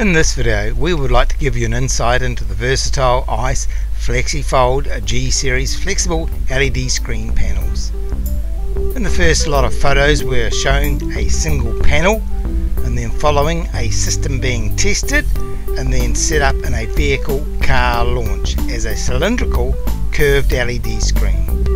In this video we would like to give you an insight into the versatile ICE FlexiFold G series flexible LED screen panels. In the first lot of photos we're showing a single panel and then following a system being tested and then set up in a vehicle car launch as a cylindrical curved LED screen.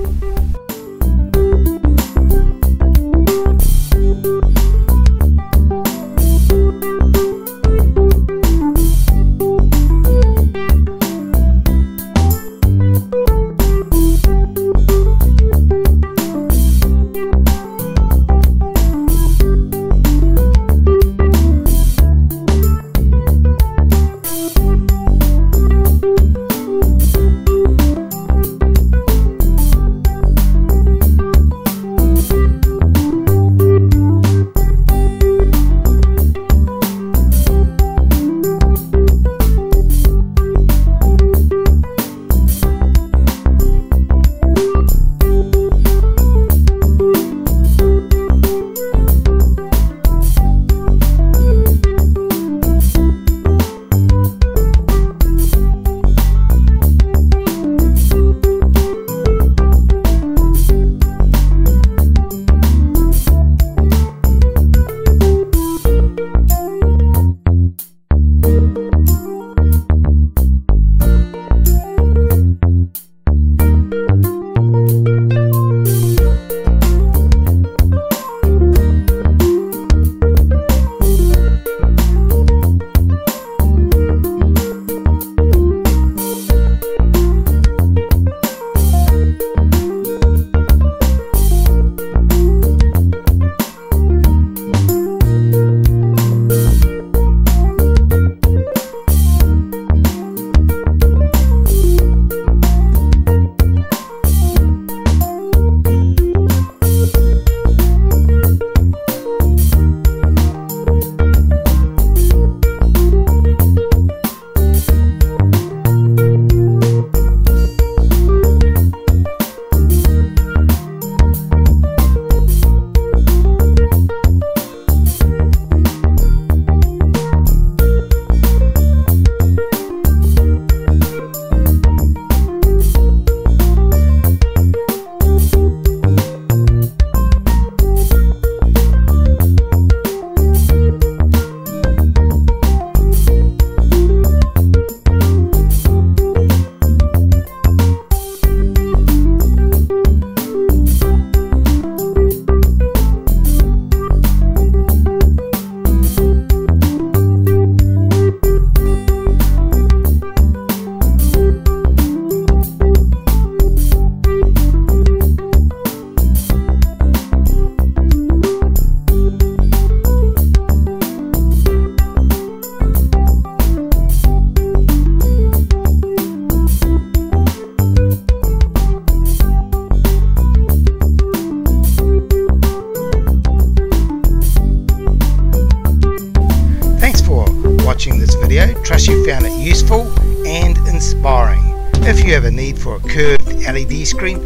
Trust you found it useful and inspiring. If you have a need for a curved LED screen,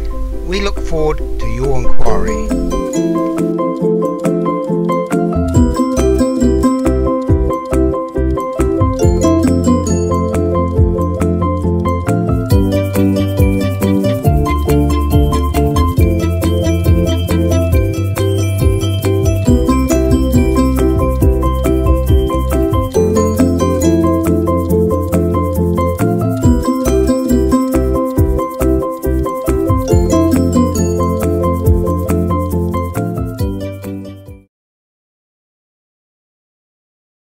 we look forward to your inquiry.